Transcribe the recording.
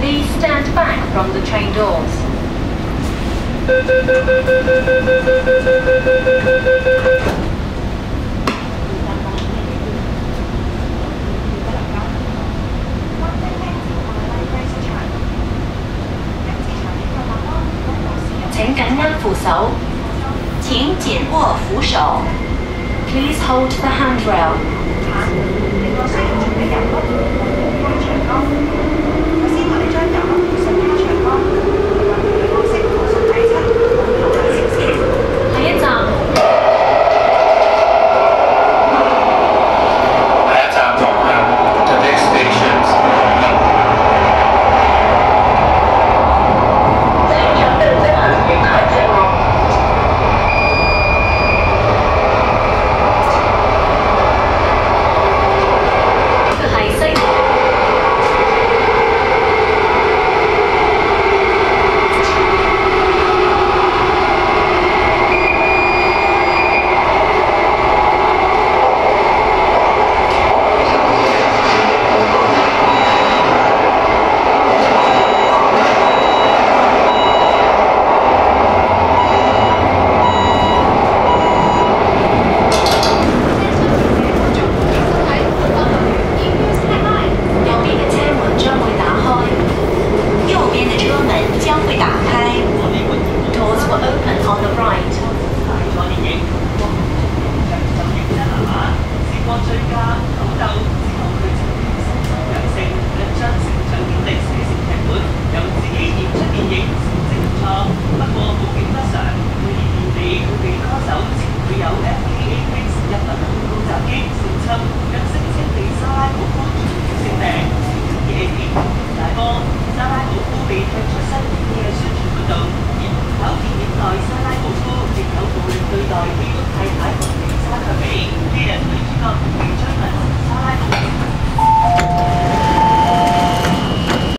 Please stand back from the train doors. Xin cảm ơn phụ sầu. Xin giải phẫu phụ sầu. Please hold the handrail. 咁就唔知道佢做嘢嘅心情，人性同埋。